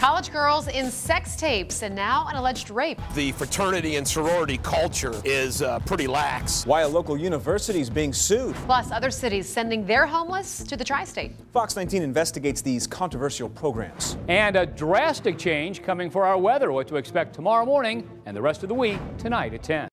College girls in sex tapes and now an alleged rape. The fraternity and sorority culture is uh, pretty lax. Why a local university is being sued. Plus, other cities sending their homeless to the tri state. Fox 19 investigates these controversial programs. And a drastic change coming for our weather. What to expect tomorrow morning and the rest of the week tonight at 10.